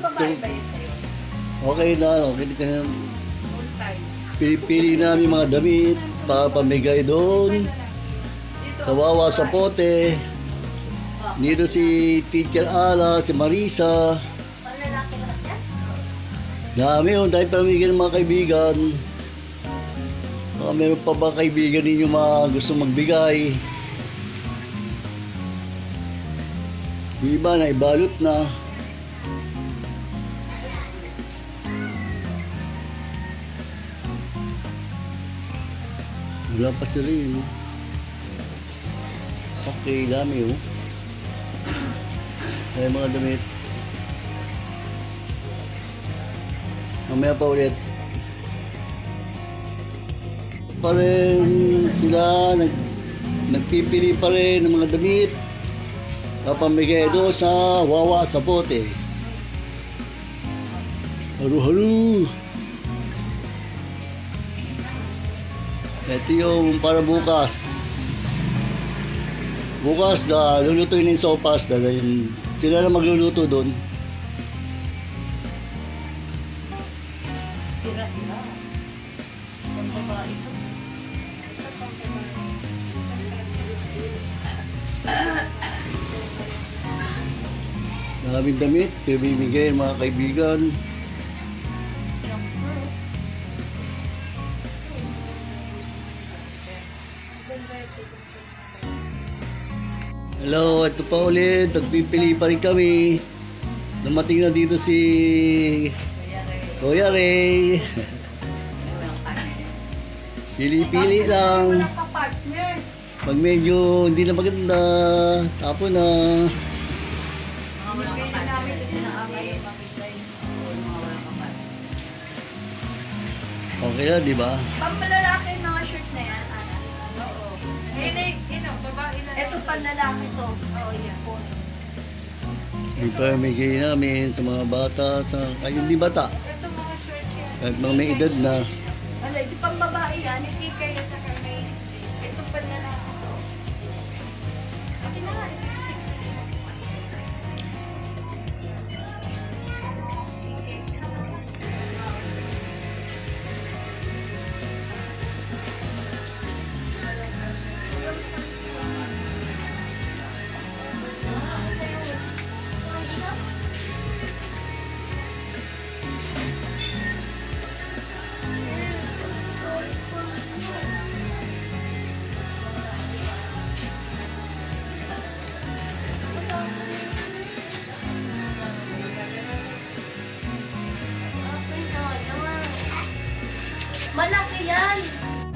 Babae ba yun sa'yo? Okay na, okay na. Full time. Pili-pili namin mga damit para pamigay doon. Dito. Kawawa sa pote. Dito si Teacher Ala, si Marisa. Panlalaki lahat yan? Dami oh, dahil pamigay ng mga kaibigan. Baka meron pa ba kaibigan ninyo mga gusto magbigay? Iba na ibalot na. Wala pa sila yun. oh. Okay, dami oh. Ay mga damit. Mamaya pa ulit. Pa rin sila, nag, nagpipili pa rin ng mga damit. Kapamigay doon sa wawa sa pote. Haru-haru. Ito yung para bukas. Bukas na lulutuin ng sopas dahil sila na magluluto doon. Maraming damit, bibigay mga kaibigan. Hello, ito pa ulit. Nagpipili pa rin kami. Dumating na dito si Kuya Ray. Pili-pili lang. Pag medyo hindi na maganda, tapo na. Okay na, di ba? Pang babae lang. Ito pang lalaki to. Oo, yan. Yung pamigay namin sa mga bata, sa kahit hindi bata, Ito mga short yan. kahit mga may edad na. Ano, ito pang babae yan. Hindi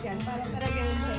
especial para.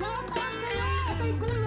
nosotros, Señor,